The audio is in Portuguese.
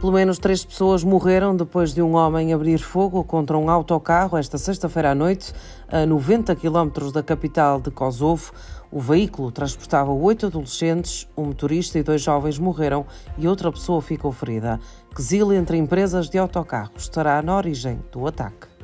Pelo menos três pessoas morreram depois de um homem abrir fogo contra um autocarro esta sexta-feira à noite, a 90 quilómetros da capital de Kosovo. O veículo transportava oito adolescentes, um motorista e dois jovens morreram e outra pessoa ficou ferida. Quesil entre empresas de autocarros estará na origem do ataque.